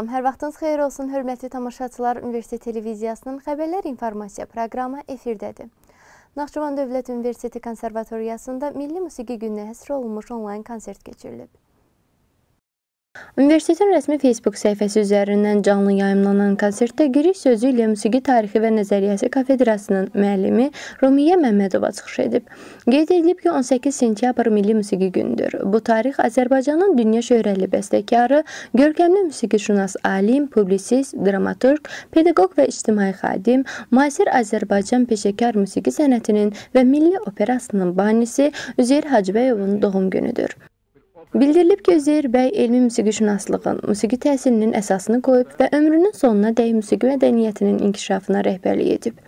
Salam, hər vaxtınız xeyir olsun, hörmətli tamaşaçılar. Universitet televiziyasının xəbərlər informasiya proqramı efirdədir. Naxçıvan Dövlət Universiteti Konservatoriyasında Milli Musiqi Gününə həsr olunmuş onlayn konsert keçirilib. Universitetin rəsmi Facebook səhifəsi üzərindən canlı yayımlanan konsertdə giriş sözü ilə Musiqi Tarixi və Nəzəriyyəsi kafedrasının müəllimi Rumiyə Məmmədova çıxış edib. Qeyd edilib ki, 18 sentyabr Milli Musiqi günüdür. Bu tarix Azərbaycanın dünya şöhrətli bəstəkarı, görkəmli musiqişünas alim, publisist, dramaturq, pedaqoq və ictimai xadim, müasir Azərbaycan peşəkar musiqi sənətinin və milli operasının banisi Üzeyir Hacыбəyovun doğum günüdür. Bildirilib ki, Üzeyir bəy elmi musiqişünaslığın, musiqi təhsilinin əsasını qoyub və ömrünün sonuna dək musiqi mədəniyyətinin inkişafına rəhbərlik edib.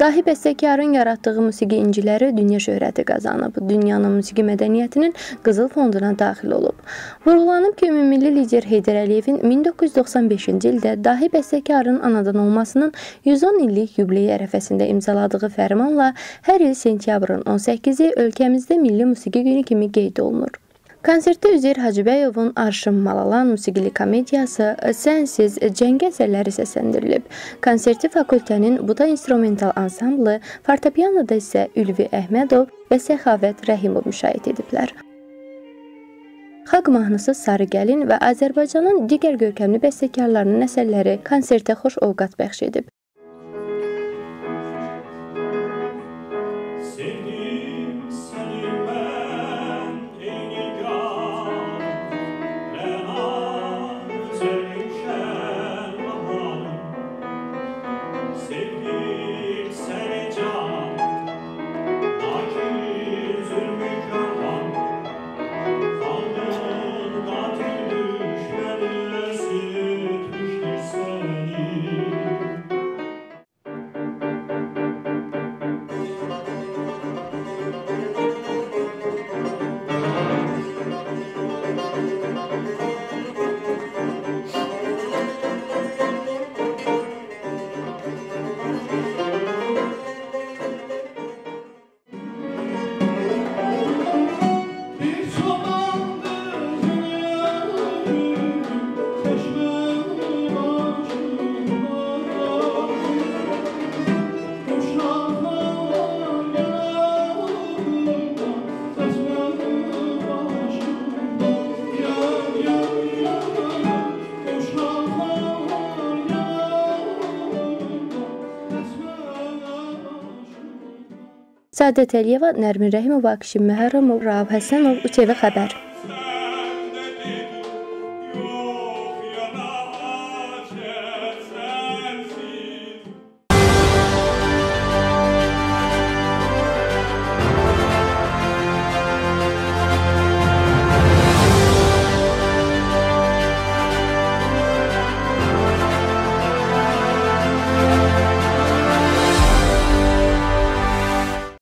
Dahi bəstəkarın yaratdığı musiqi inciləri dünya şöhrəti qazanıb, dünyanın musiqi mədəniyyətinin qızıl fonduna daxil olub. Vurğulanıb ki, ümummilli lider Heydər Əliyevin 1995-ci ildə dahi bəstəkarın anadan olmasının 110 illik yubileyi ərəfəsində imzaladığı fərmanla hər il sentyabrın 18-i ölkəmizdə Milli Musiqi Günü kimi qeyd olunur. Konsertdə Üzeyir Hacıbəyovun Arşın Malalan musiqili komediyası Sənsiz cəngə əsərləri səsləndirilib. Konserti fakültənin Buda instrumental ansamblı, fortepianoda isə Ülvi Əhmədov və Səxavət Rəhimov müşahidə ediblər. Xalq mahnısı Sarı Gəlin və Azərbaycanın digər görkəmli bəstəkarlarının əsərləri konsertə xoş ovqat bəxş edib. Səadət Əliyeva, Nərmin Rəhimova, Akşin Məhərrəmov, Rauf Həsənov, ÜTV xəbər.